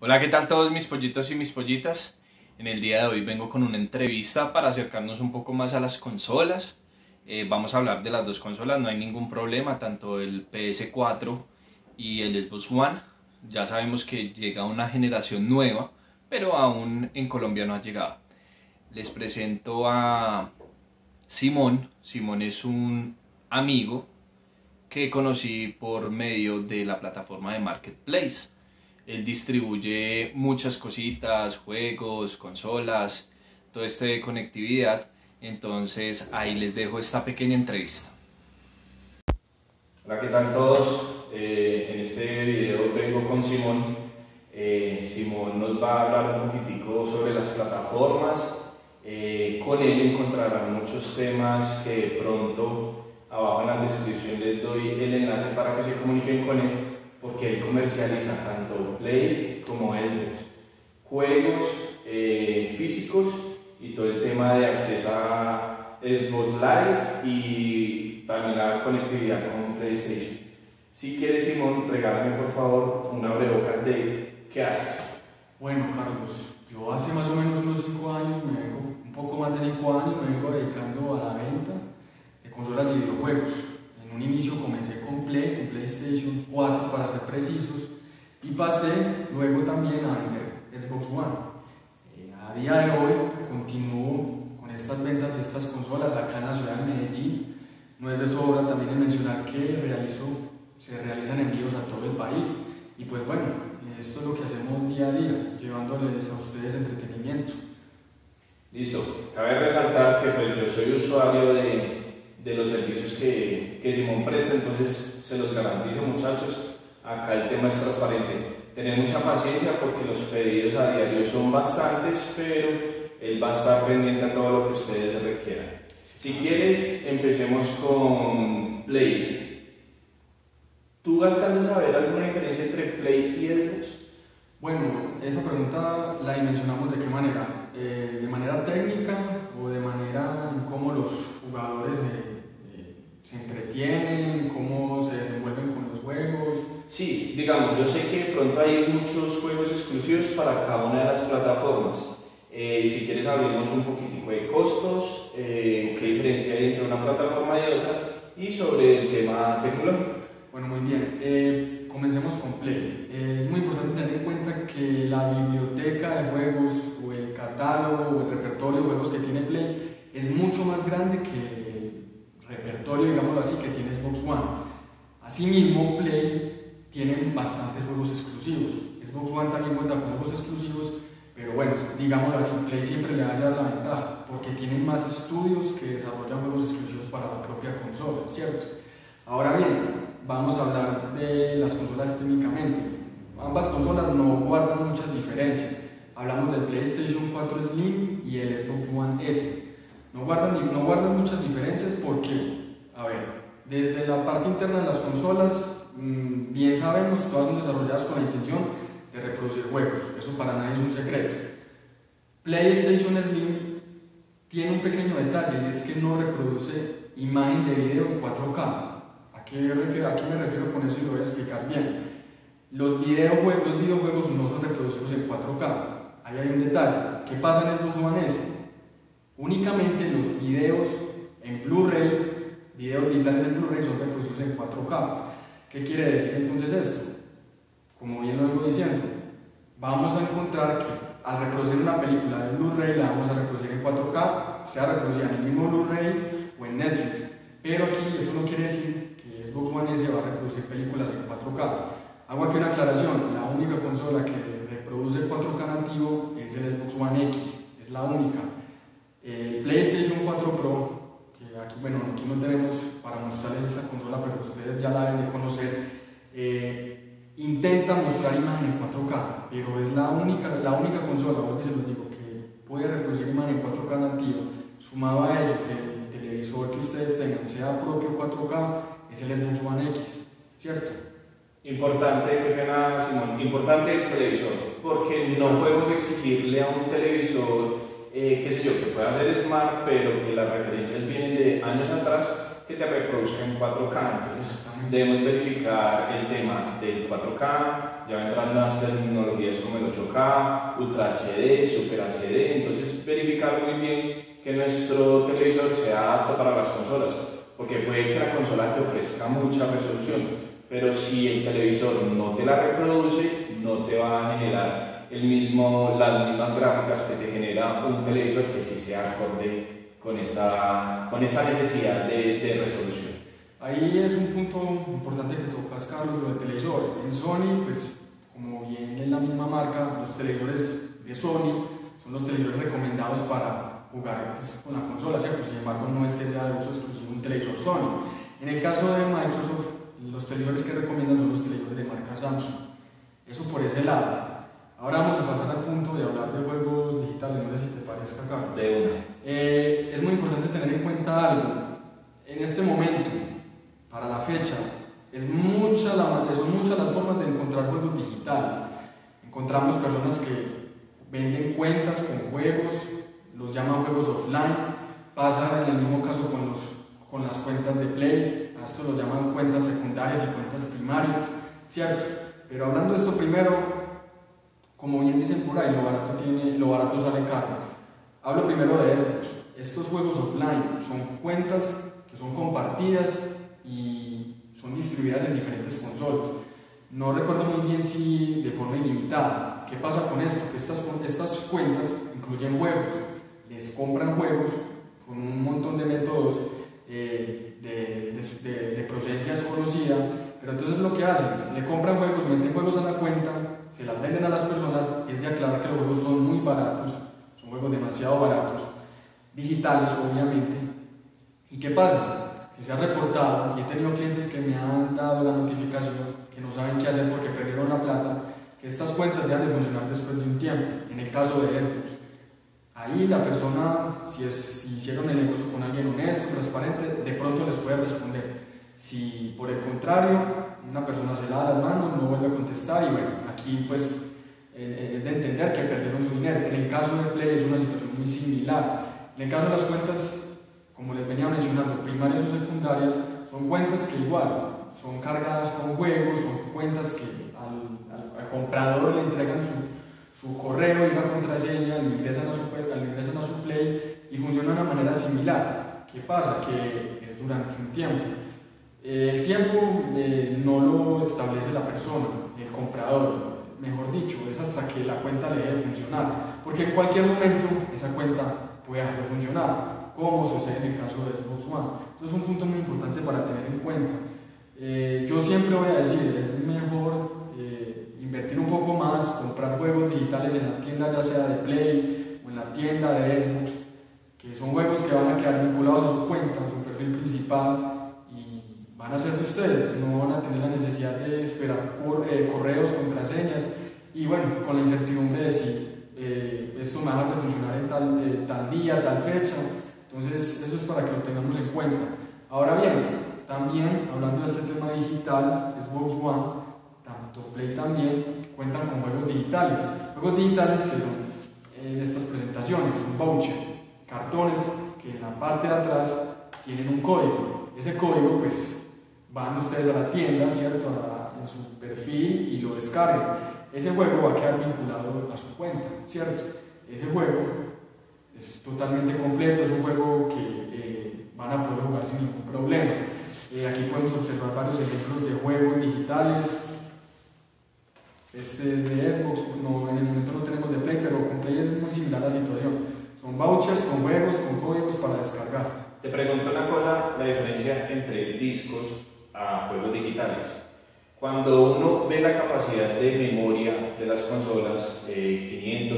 Hola, ¿qué tal todos mis pollitos y mis pollitas? En el día de hoy vengo con una entrevista para acercarnos un poco más a las consolas. Eh, vamos a hablar de las dos consolas, no hay ningún problema, tanto el PS4 y el Xbox One. Ya sabemos que llega una generación nueva, pero aún en Colombia no ha llegado. Les presento a Simón. Simón es un amigo que conocí por medio de la plataforma de Marketplace él distribuye muchas cositas, juegos, consolas, todo este de conectividad. Entonces ahí les dejo esta pequeña entrevista. Hola, ¿qué tal todos? Eh, en este video vengo con Simón. Eh, Simón nos va a hablar un poquitico sobre las plataformas. Eh, con él encontrarán muchos temas que pronto abajo en la descripción les doy el enlace para que se comuniquen con él porque él comercializa tanto Play como Xbox, juegos eh, físicos y todo el tema de acceso a Xbox Live y también la conectividad con PlayStation. Si quieres, Simón, regálame por favor una abrebocas de ¿qué haces? Bueno, Carlos, yo hace más o menos unos 5 años, me vengo, un poco más de 5 años, me vengo dedicando a la venta de consolas y videojuegos un inicio comencé con Play, con PlayStation 4 para ser precisos, y pasé luego también a vender Xbox One. Eh, a día de hoy continúo con estas ventas de estas consolas acá en la ciudad de Medellín. No es de sobra también mencionar que realizo, se realizan envíos a todo el país. Y pues bueno, esto es lo que hacemos día a día, llevándoles a ustedes entretenimiento. Listo, cabe resaltar que pues yo soy usuario de de los servicios que, que Simón presta, entonces se los garantizo muchachos, acá el tema es transparente. Tener mucha paciencia porque los pedidos a diario son bastantes, pero él va a estar pendiente a todo lo que ustedes requieran. Si quieres, empecemos con Play. ¿Tú alcanzas a ver alguna diferencia entre Play y Xbox? Bueno, esa pregunta la dimensionamos de qué manera, eh, de manera técnica o de manera en cómo los jugadores se entretienen, cómo se desenvuelven con los juegos. Sí, digamos, yo sé que pronto hay muchos juegos exclusivos para cada una de las plataformas. Eh, si quieres hablemos un poquitico de costos, eh, qué diferencia hay entre una plataforma y otra y sobre el tema tecnológico. Bueno, muy bien. Eh, comencemos con Play. es muy importante tener en cuenta que la biblioteca de juegos o el catálogo o el repertorio de juegos que tiene Play es mucho más grande que repertorio, digámoslo así, que tiene Xbox One. Asimismo, Play tiene bastantes juegos exclusivos. Xbox One también cuenta con juegos exclusivos, pero bueno, digámoslo así, Play siempre le da la ventaja, porque tienen más estudios que desarrollan juegos exclusivos para la propia consola, ¿cierto? Ahora bien, vamos a hablar de las consolas técnicamente. Ambas consolas no guardan muchas diferencias. Hablamos del PlayStation 4 Slim y el Xbox One S. No guardan, no guardan muchas diferencias porque, a ver, desde la parte interna de las consolas, mm, bien sabemos, todas son desarrolladas con la intención de reproducir juegos, eso para nadie es un secreto. PlayStation Slim tiene un pequeño detalle y es que no reproduce imagen de video en 4K. ¿A qué, refiero, me refiero con eso y lo voy a explicar bien? Los videojuegos, los videojuegos no son reproducidos en 4K. Ahí hay un detalle. ¿Qué pasa en Xbox One S? Únicamente los videos en Blu-ray, videos digitales en Blu-ray son reproducidos en 4K. ¿Qué quiere decir entonces esto? Como bien lo vengo diciendo, vamos a encontrar que al reproducir una película de Blu-ray la vamos a reproducir en 4K, sea reproducida en el mismo Blu-ray o en Netflix. Pero aquí eso no quiere decir que Xbox One S va a reproducir películas en 4K. Hago aquí una aclaración, la única consola que reproduce 4K nativo es el Xbox One X, es la única. El PlayStation 4 Pro, aquí, bueno, aquí no tenemos para mostrarles esta consola, pero ustedes ya la deben de conocer, eh, intenta mostrar imagen en 4K, pero es la única, la única consola, hoy se los digo, que puede reproducir imagen en 4K nativa. Sumado a ello, que el televisor que ustedes tengan sea propio 4K, es el Xbox One X, ¿cierto? Importante, qué pena, Simón, importante el televisor, porque no podemos exigirle a un televisor eh, qué sé yo, que pueda ser smart, pero que las referencias vienen de años atrás, que te reproduzca en 4K. Entonces debemos verificar el tema del 4K, ya vendrán las tecnologías como el 8K, Ultra HD, Super HD, entonces verificar muy bien que nuestro televisor sea apto para las consolas, porque puede que la consola te ofrezca mucha resolución, pero si el televisor no te la reproduce, no te va a generar el mismo, las mismas gráficas que te genera un televisor que sí sea acorde con esta, con esta necesidad de, de resolución. Ahí es un punto importante que tocas, Carlos, lo del televisor. En Sony, pues, como bien es la misma marca, los televisores de Sony son los televisores recomendados para jugar pues, con la consola, ¿cierto? Sin embargo, no es que sea de uso exclusivo un televisor Sony. En el caso de Microsoft, los televisores que recomiendan son los televisores de marca Samsung. Eso por ese lado. Ahora vamos a pasar al punto de hablar de juegos digitales, no sé si te parezca, Carlos. De una. Eh, es muy importante tener en cuenta algo. En este momento, para la fecha, es mucha la, son muchas las formas de encontrar juegos digitales. Encontramos personas que venden cuentas con juegos, los llaman juegos offline. Pasa en el mismo caso con, los, con las cuentas de Play, a esto lo llaman cuentas secundarias y cuentas primarias, ¿cierto? Pero hablando de esto primero, como bien dicen por ahí, lo barato, tiene, lo barato sale caro. Hablo primero de estos. Estos juegos offline son cuentas que son compartidas y son distribuidas en diferentes consolas. No recuerdo muy bien si de forma ilimitada. ¿Qué pasa con esto? Que estas, estas cuentas incluyen juegos. Les compran juegos con un montón de métodos eh, de, de, de procedencia desconocida. Pero entonces lo que hacen, le compran juegos, meten juegos a la cuenta se las venden a las personas, es de aclarar que los juegos son muy baratos, son juegos demasiado baratos, digitales obviamente. ¿Y qué pasa? Que se ha reportado, y he tenido clientes que me han dado la notificación, que no saben qué hacer porque perdieron la plata, que estas cuentas dejan de funcionar después de un tiempo, en el caso de estos. Ahí la persona, si, es, si hicieron el negocio con alguien honesto, transparente, de pronto les puede responder. Si por el contrario, una persona se lava las manos, no vuelve a contestar y bueno, aquí pues eh, es de entender que perdieron su dinero. En el caso de Play es una situación muy similar. En el caso de las cuentas, como les venía mencionando, primarias o secundarias, son cuentas que igual son cargadas con juegos, son cuentas que al, comprador le entregan su, su, correo y una contraseña, le ingresan, a su, ingresan a su Play y funciona de una manera similar. ¿Qué pasa? Que es durante un tiempo. El tiempo eh, no lo establece la persona, el comprador, mejor dicho, es hasta que la cuenta le de funcionar, porque en cualquier momento esa cuenta puede dejar de funcionar, como sucede en el caso de Xbox One. Entonces es un punto muy importante para tener en cuenta. Eh, yo siempre voy a decir, es mejor eh, invertir un poco más, comprar juegos digitales en la tienda ya sea de Play o en la tienda de Xbox, que son juegos que van a quedar vinculados a su cuenta, a su perfil principal, van a ser de ustedes, no van a tener la necesidad de esperar por, eh, correos, contraseñas y bueno, con la incertidumbre de si eh, esto va a funcionar en tal, eh, tal día, tal fecha. Entonces, eso es para que lo tengamos en cuenta. Ahora bien, también hablando de este tema digital, Xbox One, tanto Play también, cuentan con juegos digitales. Juegos digitales que son en estas presentaciones, un voucher, cartones que en la parte de atrás tienen un código. Ese código, pues van ustedes a la tienda, ¿cierto? en su perfil y lo descargan. Ese juego va a quedar vinculado a su cuenta, ¿cierto? Ese juego es totalmente completo, es un juego que eh, van a poder jugar sin ningún problema. Eh, aquí podemos observar varios ejemplos de juegos digitales. Este es de Xbox, no, en el momento no tenemos de Play, pero con Play es muy similar la situación. Son vouchers con juegos, con códigos para descargar. Te pregunto una cosa, la diferencia entre discos a juegos digitales. Cuando uno ve la capacidad de memoria de las consolas, 500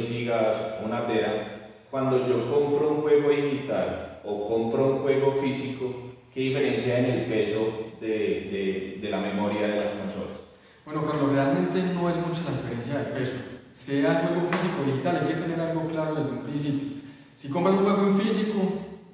eh, gigas, una tera, cuando yo compro un juego digital o compro un juego físico, ¿qué diferencia en el peso de, de, de la memoria de las consolas? Bueno, Carlos, realmente no es mucha la diferencia de peso. Sea juego físico o digital, hay que tener algo claro desde un principio. Si compras un juego en físico,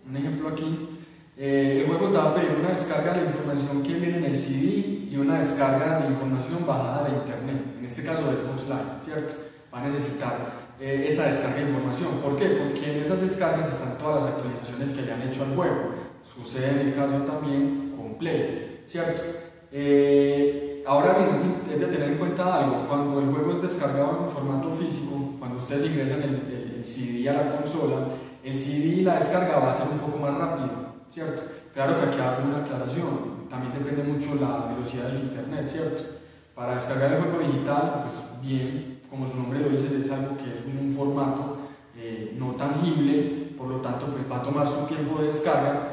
un ejemplo aquí, eh, el juego te va a pedir una descarga de la información que viene en el CD y una descarga de información bajada de internet, en este caso de Xbox Live, ¿cierto? Va a necesitar eh, esa descarga de información. ¿Por qué? Porque en esas descargas están todas las actualizaciones que le han hecho al juego. Sucede en el caso también con Play, ¿cierto? Eh, ahora bien, es de tener en cuenta algo, cuando el juego es descargado en formato físico, cuando ustedes ingresan el, el, el CD a la consola, el CD y la descarga va a ser un poco más rápido, ¿cierto? Claro que aquí hago una aclaración, también depende mucho la velocidad de su internet, ¿cierto? Para descargar el juego digital, pues bien, como su nombre lo dice, es algo que es un, formato eh, no tangible, por lo tanto, pues va a tomar su tiempo de descarga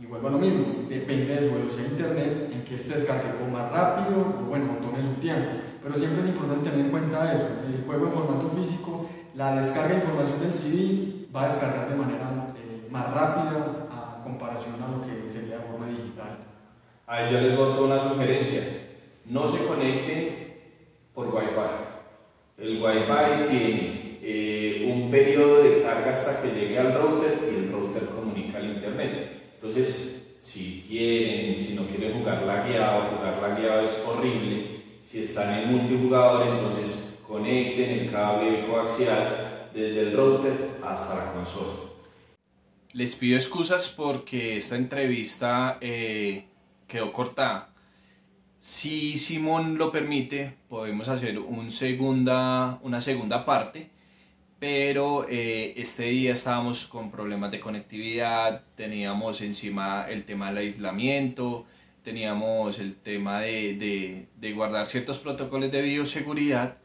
y vuelvo a lo mismo, depende de su velocidad de internet, en que este descargue o más rápido o bueno, tome su tiempo. Pero siempre es importante tener en cuenta eso, el juego en formato físico, la descarga de información del CD va a descargar de manera eh, más rápida comparación a lo que sería de forma digital. Ahí yo les boto una sugerencia, no se conecten por Wi-Fi. El Wi-Fi tiene eh, un periodo de carga hasta que llegue al router y el router comunica al internet. Entonces, si quieren, si no quieren jugar lagueado, jugar lagueado es horrible. Si están en multijugador, entonces conecten el cable coaxial desde el router hasta la consola. Les pido excusas porque esta entrevista eh, quedó cortada si Simón lo permite, podemos hacer una segunda parte, pero eh, este día estábamos con problemas de conectividad, teníamos encima el tema del aislamiento, teníamos el tema de, de guardar ciertos protocolos de bioseguridad.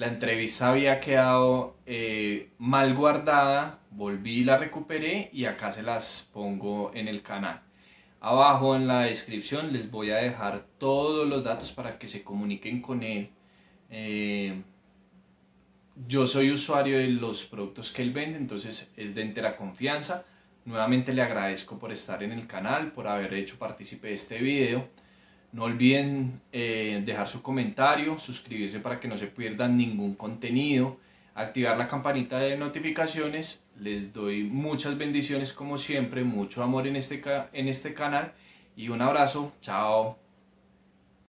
La entrevista había quedado eh, mal guardada, volví y la recuperé y acá se las pongo en el canal. Abajo en la descripción les voy a dejar todos los datos para que se comuniquen con él. Eh, yo soy usuario de los productos que él vende, entonces es de entera confianza. Nuevamente le agradezco por estar en el canal, por haber hecho partícipe de este video. No olviden eh, dejar su comentario, suscribirse para que no se pierdan ningún contenido activar la campanita de notificaciones. Les doy muchas bendiciones como siempre, mucho amor en este, en este canal y un abrazo. Chao.